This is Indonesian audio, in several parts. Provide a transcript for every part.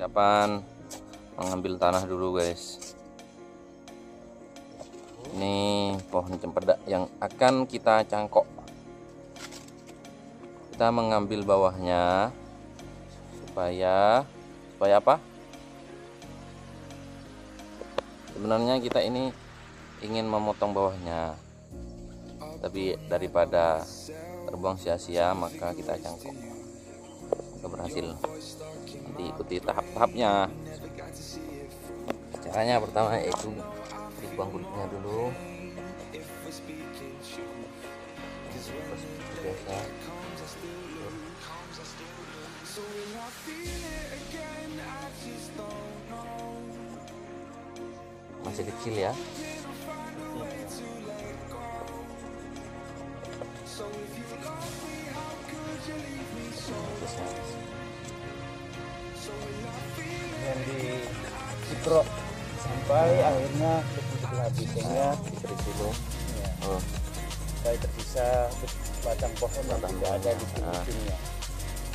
persiapan mengambil tanah dulu guys. Ini pohon cempedak yang akan kita cangkok. Kita mengambil bawahnya supaya supaya apa? Sebenarnya kita ini ingin memotong bawahnya. Tapi daripada terbuang sia-sia maka kita cangkok. Semoga berhasil ikuti tahap-tahapnya. Caranya pertama yaitu dibuang kulitnya dulu. Masih kecil ya ciprok sampai akhirnya betul-betul habis sehingga dulu ya, oh, sampai tersisa batang pohon yang tidak ada di Ah. ujungnya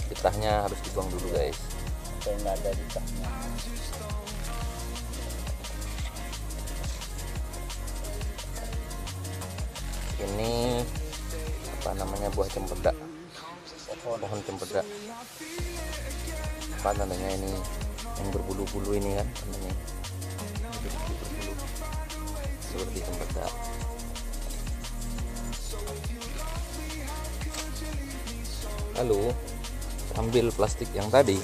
getahnya harus dibuang dulu guys. Sampai nggak ada di tengahnya ini apa namanya buah cempedak pohon. Pohon cempedak apa tandanya ini yang berbulu-bulu ini kan tandanya berbulu seperti cempedak lalu ambil plastik yang tadi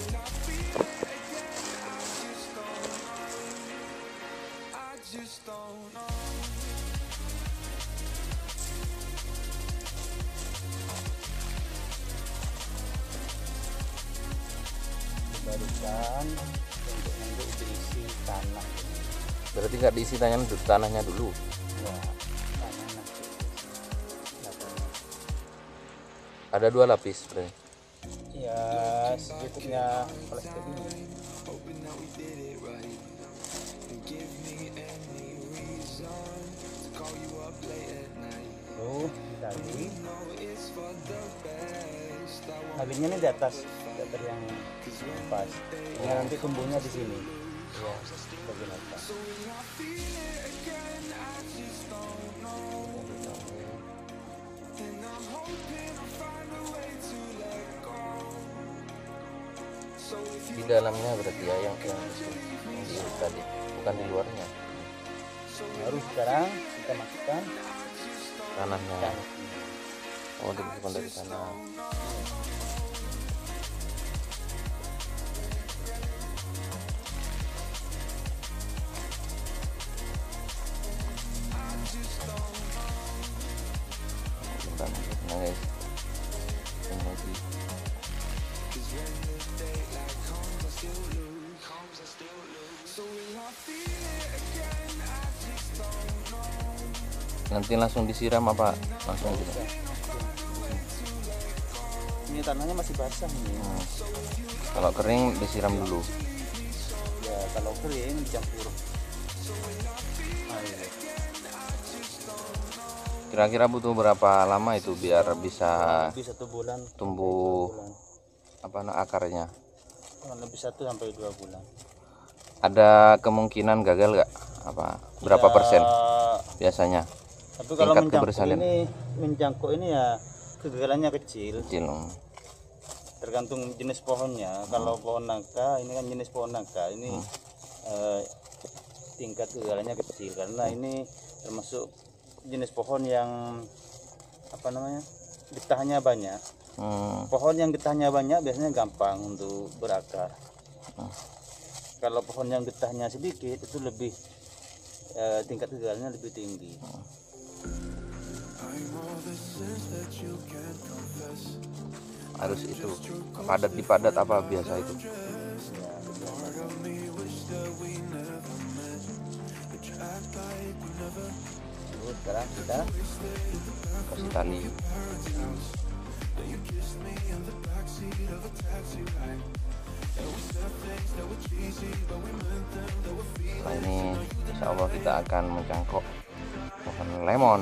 berarti nggak diisi tanahnya dulu, tanahnya dulu? Ya tanah nanti Katanya. ada dua lapis berarti ya segitunya plastik ini. Tuh tali talinya ini di atas di atas yang pas. Ini nanti tumbuhnya di sini di dalamnya berarti ya yang yang, yang di tadi. Bukan di luarnya. Baru sekarang kita masukkan. Tanahnya oh dibutuhkan dari sana nanti langsung disiram apa? Langsung gitu ini tanahnya masih basah ini. Hmm. kalau kering disiram dulu. Ya kalau kering dicampur. Kira-kira butuh berapa lama itu biar bisa lebih satu bulan. tumbuh bulan. apa nah, akarnya? Lebih satu sampai dua bulan. Ada kemungkinan gagal nggak? Apa berapa Ya, persen biasanya tapi kalau ini mencangkuk ini ya kegagalannya kecil. Kecil. Tergantung jenis pohonnya. Kalau pohon nangka ini kan jenis pohon nangka. Ini eh, tingkat kegagalannya kecil. Karena ini termasuk jenis pohon yang apa namanya getahnya banyak. Hmm, pohon yang getahnya banyak biasanya gampang untuk berakar. Hmm. kalau pohon yang getahnya sedikit itu lebih eh, tingkat kegagalannya lebih tinggi harus itu padat di padat apa biasa itu? Sekarang kita kasih tali Setelah ini insya Allah kita akan mencangkok pohon lemon.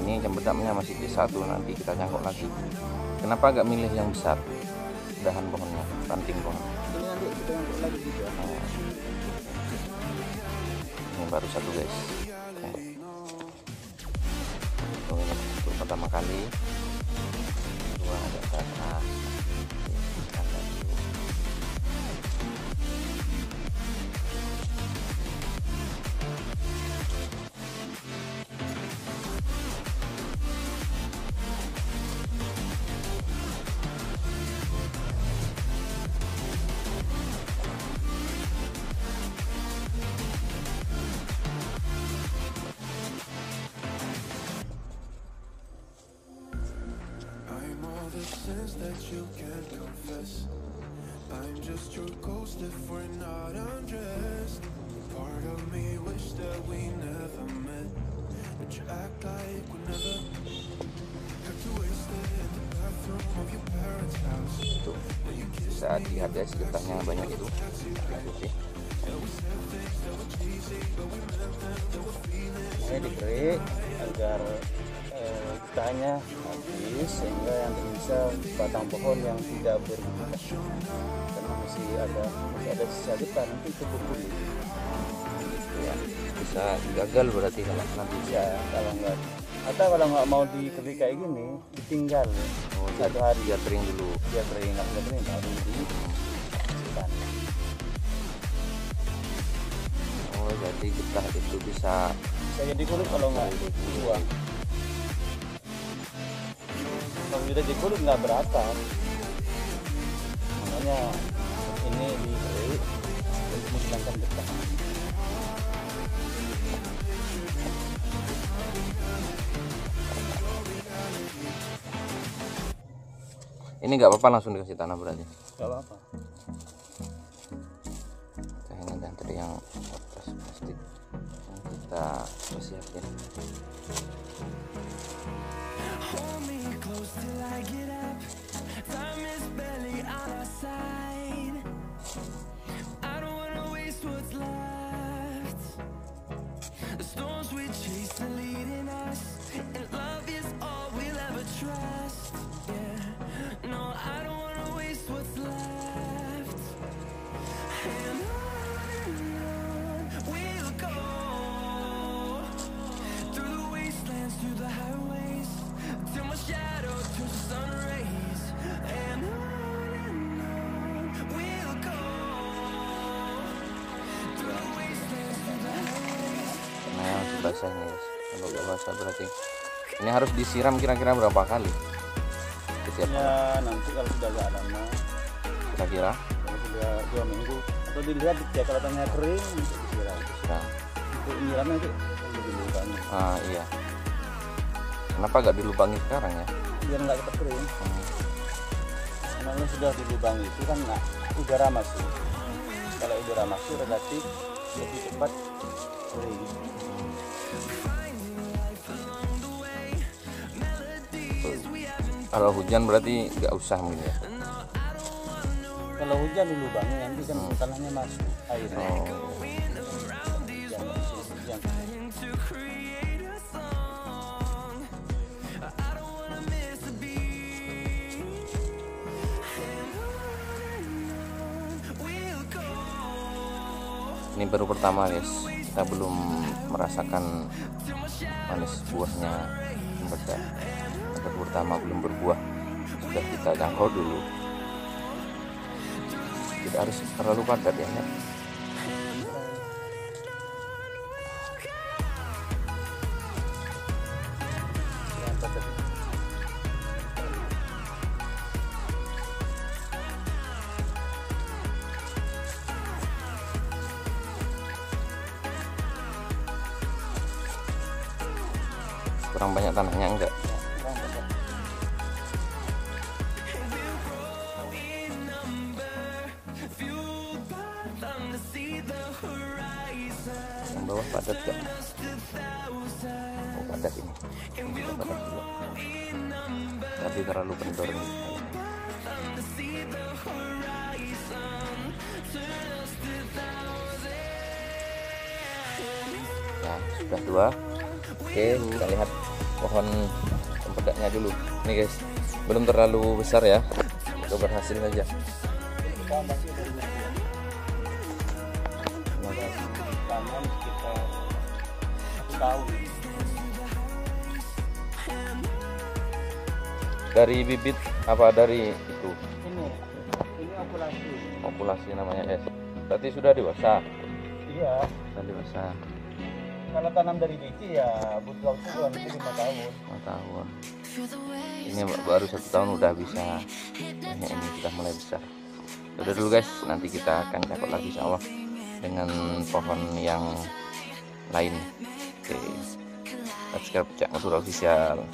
Ini cembedamnya masih di satu nanti kita cangkok lagi. Kenapa agak milih yang besar? Dahan pohonnya ranting pohon. Ini ini baru satu guys. Ini untuk pertama kali can't confess. I'm just your ghost if we're not undressed. Part of me wish that we never met, but you act like we never. Got you wasted in the bathroom of your parents' house. itu bisa dilihat guys getahnya banyak itu warna putih ini dikerik agar getahnya habis sehingga yang tersisa batang pohon yang tidak berbuah karena masih ada masih ada sisa getah nanti itu berbulu Itu ya bisa gagal berarti kalau nanti. bisa kalau nggak. Atau kalau nggak mau dikerik kayak gini ditinggal. Oh, satu hari. Biar kering dulu. Biar kering nggak kering baru di simpan. oh jadi getah itu bisa. Bisa jadi kulit kalau nggak dibuang sudah jadi kulit nggak berapa makanya ini diberi untuk menghilangkan getah ini nggak apa-apa langsung dikasih tanah berarti. Nggak apa-apa. Nah, ini dan tadi yang kertas plastik. Yang kita persiapin nah basah nih guys. Kalau nggak basah berarti. Ini harus disiram kira-kira berapa kali? Setiap ya nanti kalau sudah agak lama. Kira-kira? Kalau sudah dua minggu. Atau dilihat ya kalau tanya kering untuk disiram. Disiram untuk nyiramnya itu lebih lubang ah iya. Kenapa nggak dilubangi sekarang ya? Biar nggak cepat kering Hmm, kalau sudah di lubang itu kan nggak udara masuk kalau udara masuk relatif lebih cepat kering. Kalau hujan berarti nggak usah mungkin ya? Kalau hujan di lubangnya nanti kan tanahnya masuk airnya. Oh ini baru pertama guys. Kita belum merasakan manis buahnya cempedak baru pertama belum berbuah. Sudah kita jangkau dulu. Tidak harus terlalu padat ya Nek. Kurang banyak tanahnya enggak. Yang bawah padat gak oh padat ini. Ini tapi terlalu kendor to ya sudah dua. Oke kita lihat pohon cempedaknya dulu. Nih guys belum terlalu besar ya. Itu berhasil saja dari bibit apa dari itu? Ini ini populasi populasi namanya es berarti sudah dewasa? Iya. Sudah dewasa kalau tanam dari biji ya butuh waktu kurang lebih lima tahun. lima tahun. Ini baru satu tahun udah bisa. banyak ini sudah mulai besar udah dulu guys. Nanti kita akan dapat lagi insya Allah dengan pohon yang lain. Oke. Subscribe Cak. Motor Official